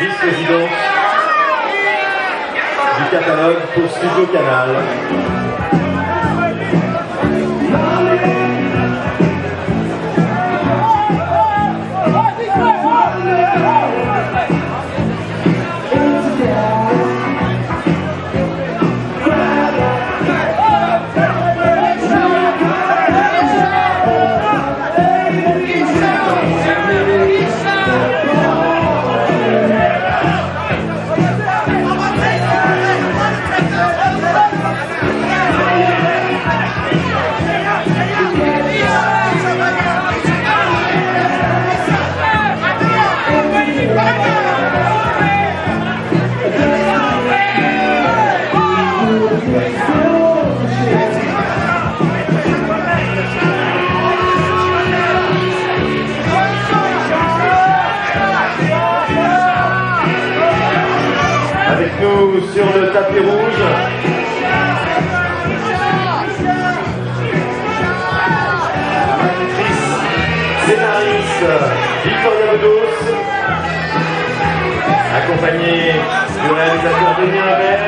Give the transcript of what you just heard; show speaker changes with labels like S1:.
S1: vice-présidente du catalogue pour Studio Canal. Nous sur le tapis rouge, Victoria Bedos, accompagnée du réalisateur Denis Imbert,